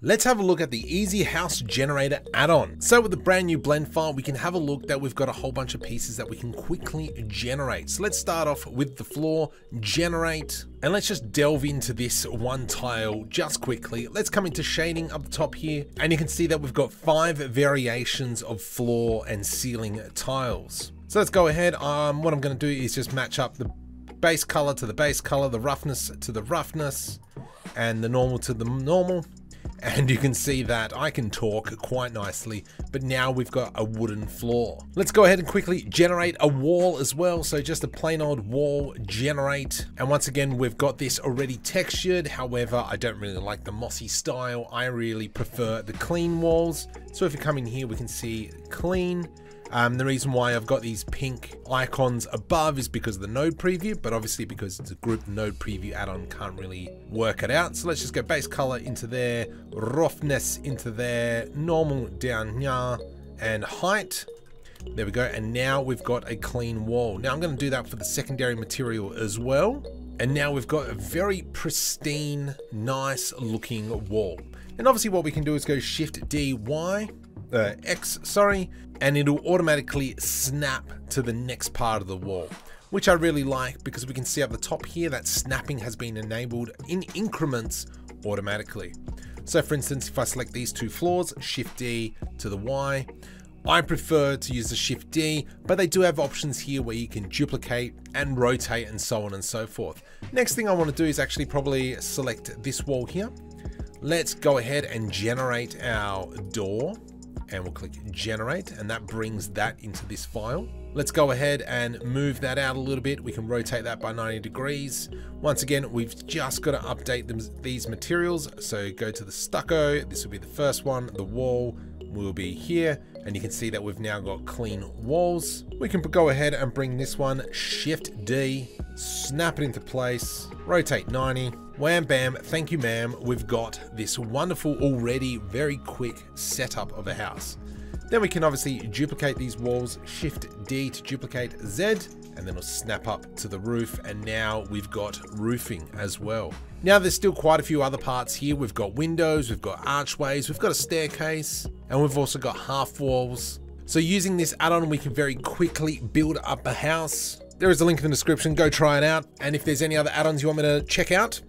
Let's have a look at the Easy House Generator add-on. So with the brand new blend file, we can have a look that we've got a whole bunch of pieces that we can quickly generate. So let's start off with the floor, generate, and let's just delve into this one tile just quickly. Let's come into shading up the top here, and you can see that we've got five variations of floor and ceiling tiles. So let's go ahead. Um, what I'm gonna do is just match up the base color to the base color, the roughness to the roughness, and the normal to the normal and you can see that I can talk quite nicely, but now we've got a wooden floor. Let's go ahead and quickly generate a wall as well. So just a plain old wall generate. And once again, we've got this already textured. However, I don't really like the mossy style. I really prefer the clean walls. So if you come in here, we can see clean, um, the reason why I've got these pink icons above is because of the node preview, but obviously because it's a group node preview add-on can't really work it out. So let's just go base color into there, roughness into there, normal down here, and height. There we go. And now we've got a clean wall. Now I'm going to do that for the secondary material as well. And now we've got a very pristine, nice looking wall. And obviously what we can do is go Shift D, Y, uh, X, sorry, and it'll automatically snap to the next part of the wall, which I really like because we can see up the top here that snapping has been enabled in increments automatically. So for instance, if I select these two floors, Shift D to the Y, I prefer to use the Shift D, but they do have options here where you can duplicate and rotate and so on and so forth. Next thing I want to do is actually probably select this wall here. Let's go ahead and generate our door and we'll click generate and that brings that into this file. Let's go ahead and move that out a little bit. We can rotate that by 90 degrees. Once again, we've just got to update them, these materials. So go to the stucco. This will be the first one. The wall will be here. And you can see that we've now got clean walls. We can go ahead and bring this one Shift D, snap it into place, rotate 90, Wham bam, thank you ma'am, we've got this wonderful already very quick setup of a house. Then we can obviously duplicate these walls, shift D to duplicate Z, and then it'll snap up to the roof, and now we've got roofing as well. Now there's still quite a few other parts here. We've got windows, we've got archways, we've got a staircase, and we've also got half walls. So using this add-on, we can very quickly build up a house. There is a link in the description, go try it out. And if there's any other add-ons you want me to check out,